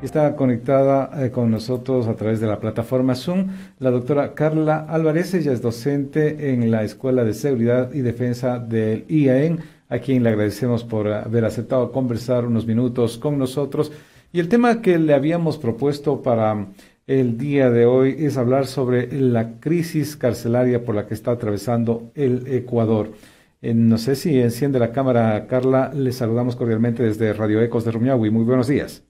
Está conectada eh, con nosotros a través de la plataforma Zoom la doctora Carla Álvarez. Ella es docente en la Escuela de Seguridad y Defensa del IAEN, a quien le agradecemos por haber aceptado conversar unos minutos con nosotros. Y el tema que le habíamos propuesto para el día de hoy es hablar sobre la crisis carcelaria por la que está atravesando el Ecuador. Eh, no sé si enciende la cámara, Carla. Le saludamos cordialmente desde Radio Ecos de Rumiagui. Muy buenos días.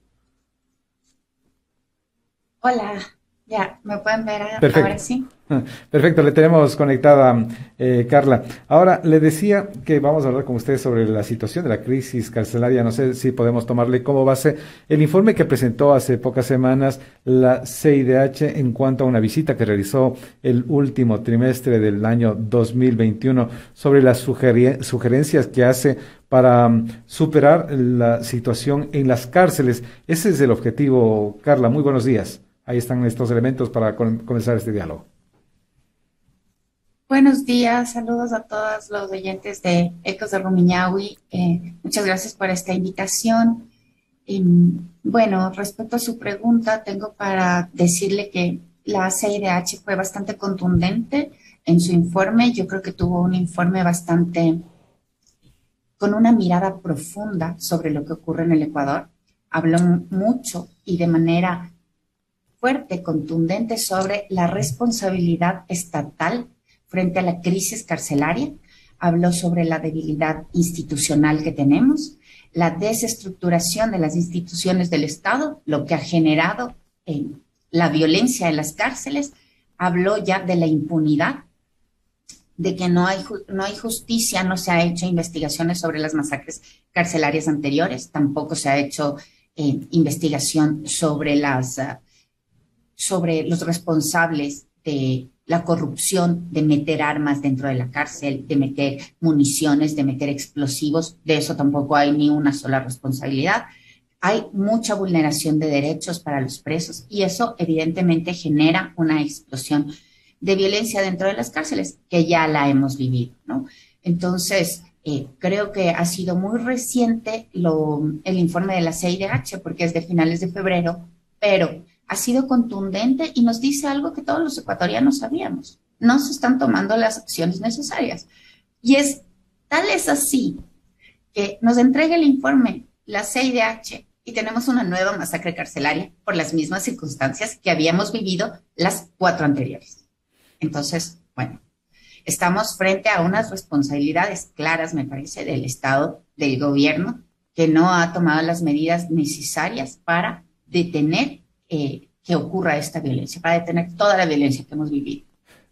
Hola, ya, ¿me pueden ver ahora sí? Perfecto, le tenemos conectada eh, Carla. Ahora, le decía que vamos a hablar con usted sobre la situación de la crisis carcelaria. No sé si podemos tomarle como base el informe que presentó hace pocas semanas la CIDH en cuanto a una visita que realizó el último trimestre del año 2021 sobre las sugerencias que hace para um, superar la situación en las cárceles. Ese es el objetivo, Carla. Muy buenos días. Ahí están estos elementos para comenzar este diálogo. Buenos días, saludos a todos los oyentes de Ecos de Rumiñahui. Eh, muchas gracias por esta invitación. bueno, respecto a su pregunta, tengo para decirle que la CIDH fue bastante contundente en su informe. Yo creo que tuvo un informe bastante con una mirada profunda sobre lo que ocurre en el Ecuador. Habló mucho y de manera fuerte, contundente sobre la responsabilidad estatal frente a la crisis carcelaria. Habló sobre la debilidad institucional que tenemos, la desestructuración de las instituciones del Estado, lo que ha generado la violencia en las cárceles. Habló ya de la impunidad, de que no hay, no hay justicia, no se ha hecho investigaciones sobre las masacres carcelarias anteriores, tampoco se ha hecho eh, investigación sobre las... Ah, sobre los responsables de la corrupción, de meter armas dentro de la cárcel, de meter municiones, de meter explosivos. De eso tampoco hay ni una sola responsabilidad. Hay mucha vulneración de derechos para los presos y eso evidentemente genera una explosión de violencia dentro de las cárceles, que ya la hemos vivido, ¿no? Entonces, eh, creo que ha sido muy reciente lo, el informe de la CIDH, porque es de finales de febrero, pero ha sido contundente y nos dice algo que todos los ecuatorianos sabíamos. No se están tomando las acciones necesarias. Y es tal es así que nos entrega el informe la CIDH y tenemos una nueva masacre carcelaria por las mismas circunstancias que habíamos vivido las cuatro anteriores. Entonces, bueno, estamos frente a unas responsabilidades claras, me parece, del Estado, del gobierno, que no ha tomado las medidas necesarias para detener eh, que ocurra esta violencia, para detener toda la violencia que hemos vivido.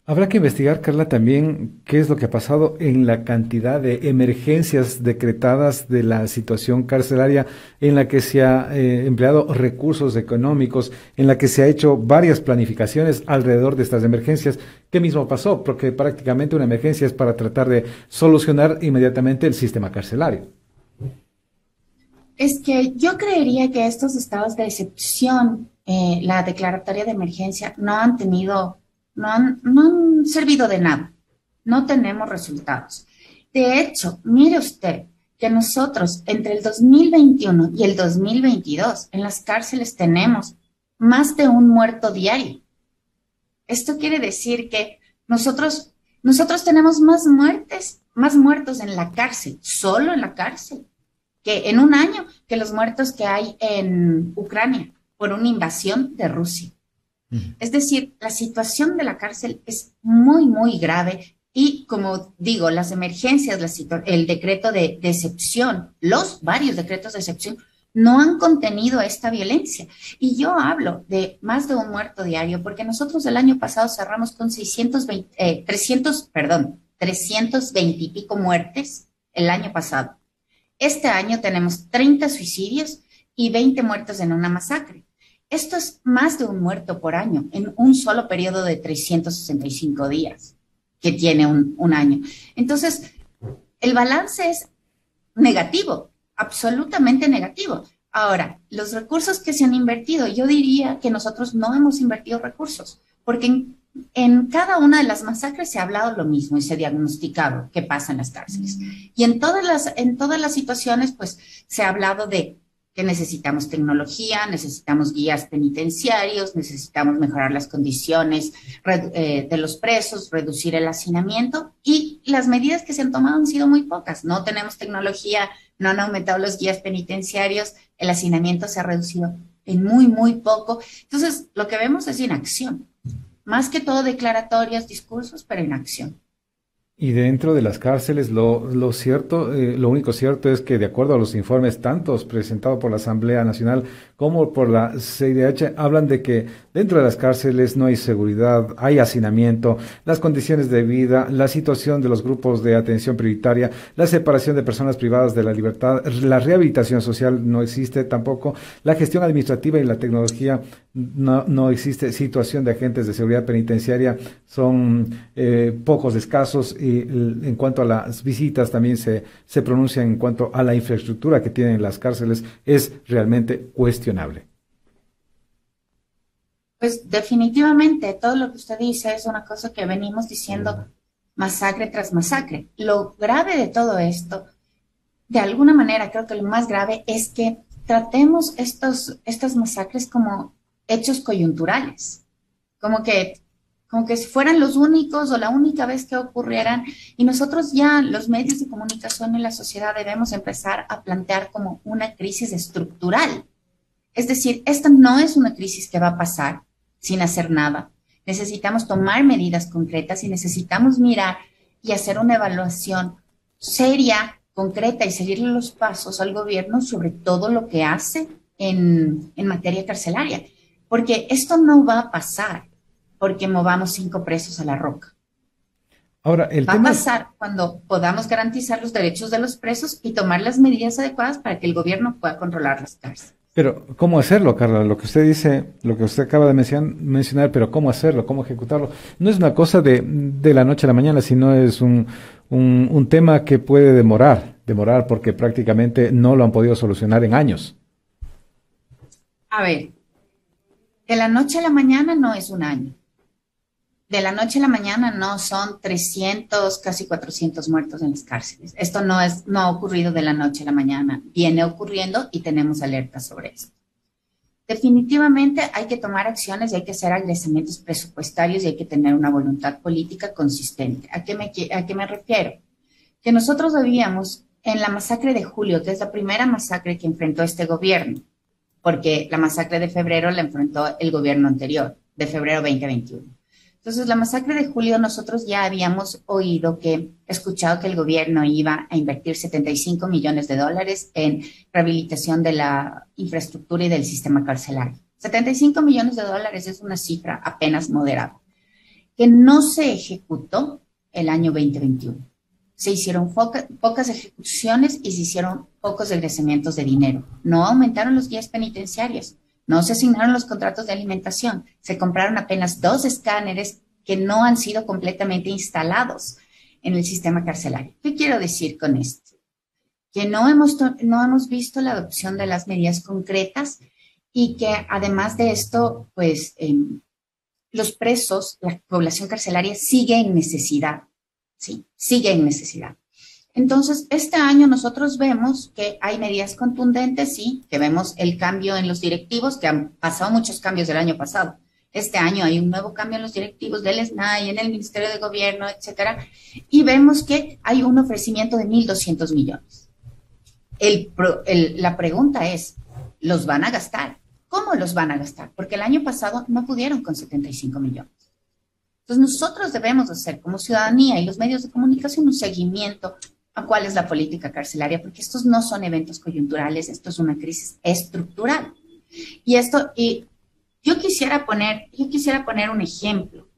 Habrá que investigar, Carla, también qué es lo que ha pasado en la cantidad de emergencias decretadas de la situación carcelaria en la que se ha eh, empleado recursos económicos, en la que se ha hecho varias planificaciones alrededor de estas emergencias. ¿Qué mismo pasó? Porque prácticamente una emergencia es para tratar de solucionar inmediatamente el sistema carcelario. Es que yo creería que estos estados de excepción, eh, la declaratoria de emergencia, no han tenido, no han, no han servido de nada. No tenemos resultados. De hecho, mire usted que nosotros entre el 2021 y el 2022 en las cárceles tenemos más de un muerto diario. Esto quiere decir que nosotros, nosotros tenemos más muertes, más muertos en la cárcel, solo en la cárcel, que en un año que los muertos que hay en Ucrania por una invasión de Rusia. Es decir, la situación de la cárcel es muy, muy grave y como digo, las emergencias, el decreto de, de excepción, los varios decretos de excepción no han contenido esta violencia. Y yo hablo de más de un muerto diario porque nosotros el año pasado cerramos con 620, 300, eh, perdón, 320 y pico muertes el año pasado. Este año tenemos 30 suicidios y 20 muertos en una masacre. Esto es más de un muerto por año en un solo periodo de 365 días que tiene un, año. Entonces, el balance es negativo, absolutamente negativo. Ahora, los recursos que se han invertido, yo diría que nosotros no hemos invertido recursos, porque en en cada una de las masacres se ha hablado lo mismo y se ha diagnosticado qué pasa en las cárceles. Y en todas las, en todas las situaciones, pues se ha hablado de que necesitamos tecnología, necesitamos guías penitenciarios, necesitamos mejorar las condiciones eh, de los presos, reducir el hacinamiento y las medidas que se han tomado han sido muy pocas. No tenemos tecnología, no han aumentado los guías penitenciarios, el hacinamiento se ha reducido en muy, muy poco. Entonces, lo que vemos es inacción. Más que todo declaratorias, discursos, pero inacción. Y dentro de las cárceles, lo, lo cierto, eh, lo único cierto es que de acuerdo a los informes, tantos presentados por la Asamblea Nacional como por la CIDH, hablan de que dentro de las cárceles no hay seguridad, hay hacinamiento, las condiciones de vida, la situación de los grupos de atención prioritaria, la separación de personas privadas de la libertad, la rehabilitación social no existe tampoco, la gestión administrativa y la tecnología no, no existe, situación de agentes de seguridad penitenciaria son eh, pocos escasos en cuanto a las visitas también se, se pronuncia en cuanto a la infraestructura que tienen las cárceles es realmente cuestionable. Pues definitivamente todo lo que usted dice es una cosa que venimos diciendo masacre tras masacre. Lo grave de todo esto, de alguna manera creo que lo más grave es que tratemos estos, estas masacres como hechos coyunturales, como que como que si fueran los únicos o la única vez que ocurrieran. Y nosotros ya, los medios de comunicación y la sociedad, debemos empezar a plantear como una crisis estructural. Es decir, esta no es una crisis que va a pasar sin hacer nada. Necesitamos tomar medidas concretas y necesitamos mirar y hacer una evaluación seria, concreta y seguirle los pasos al gobierno sobre todo lo que hace en, en materia carcelaria. Porque esto no va a pasar porque movamos cinco presos a la roca. Ahora, el Va a pasar cuando podamos garantizar los derechos de los presos y tomar las medidas adecuadas para que el gobierno pueda controlar las cárceles. Pero, ¿cómo hacerlo, Carla? Lo que usted dice, lo que usted acaba de mencionar, pero ¿cómo hacerlo? ¿Cómo ejecutarlo? No es una cosa de, de la noche a la mañana, sino es un, un, un tema que puede demorar, demorar porque prácticamente no lo han podido solucionar en años. A ver, de la noche a la mañana no es un año de la noche a la mañana no son 300, casi 400 muertos en las cárceles. Esto no, es, no ha ocurrido de la noche a la mañana. Viene ocurriendo y tenemos alertas sobre esto. Definitivamente hay que tomar acciones y hay que hacer agradecimientos presupuestarios y hay que tener una voluntad política consistente. ¿A qué me, a qué me refiero? Que nosotros debíamos en la masacre de julio, que es la primera masacre que enfrentó este gobierno, porque la masacre de febrero la enfrentó el gobierno anterior, de febrero 2021 entonces, la masacre de julio, nosotros ya habíamos oído que, escuchado que el gobierno iba a invertir 75 millones de dólares en rehabilitación de la infraestructura y del sistema carcelario. 75 millones de dólares es una cifra apenas moderada, que no se ejecutó el año 2021. Se hicieron pocas ejecuciones y se hicieron pocos regresamientos de dinero. No aumentaron los guías penitenciarios. No se asignaron los contratos de alimentación. Se compraron apenas dos escáneres que no han sido completamente instalados en el sistema carcelario. ¿Qué quiero decir con esto? Que no hemos, no hemos visto la adopción de las medidas concretas y que además de esto, pues em, los presos, la población carcelaria sigue en necesidad, ¿sí? Sigue en necesidad. Entonces, este año nosotros vemos que hay medidas contundentes, sí, que vemos el cambio en los directivos, que han pasado muchos cambios del año pasado. Este año hay un nuevo cambio en los directivos del SNAI, en el Ministerio de Gobierno, etcétera, y vemos que hay un ofrecimiento de 1.200 millones. la pregunta es, ¿los van a gastar? ¿Cómo los van a gastar? Porque el año pasado no pudieron con 75 millones. Entonces nosotros debemos hacer como ciudadanía y los medios de comunicación un seguimiento a cuál es la política carcelaria, porque estos no son eventos coyunturales, esto es una crisis estructural. Y esto, y yo quisiera poner, yo quisiera poner un ejemplo,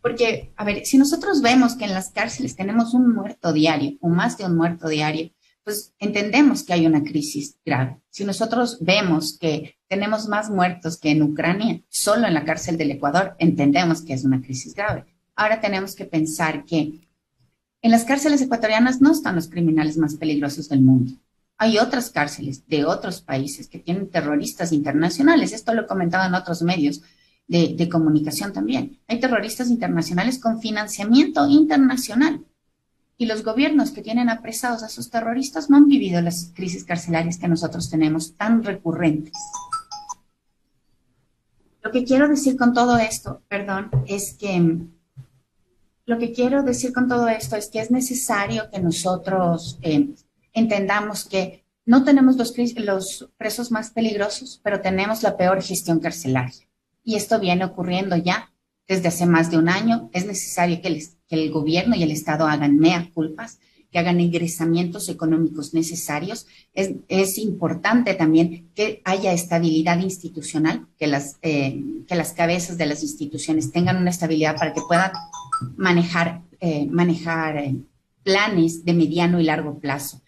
porque, a ver, si nosotros vemos que en las cárceles tenemos un muerto diario o más de un muerto diario, pues entendemos que hay una crisis grave. Si nosotros vemos que tenemos más muertos que en Ucrania, solo en la cárcel del Ecuador, entendemos que es una crisis grave. Ahora tenemos que pensar que en las cárceles ecuatorianas no están los criminales más peligrosos del mundo. Hay otras cárceles de otros países que tienen terroristas internacionales. Esto lo he comentado en otros medios de, comunicación también. Hay terroristas internacionales con financiamiento internacional. y los gobiernos que tienen apresados a sus terroristas no han vivido las crisis carcelarias que nosotros tenemos tan recurrentes. Lo que quiero decir con todo esto, perdón, es que lo que quiero decir con todo esto es que es necesario que nosotros eh, entendamos que no tenemos los, presos más peligrosos, pero tenemos la peor gestión carcelaria. Y esto viene ocurriendo ya desde hace más de un año. Es necesario que que el gobierno y el Estado hagan mea culpas, que hagan ingresamientos económicos necesarios. Es, es, importante también que haya estabilidad institucional, que las, eh, que las cabezas de las instituciones tengan una estabilidad para que puedan manejar, eh, manejar eh, planes de mediano y largo plazo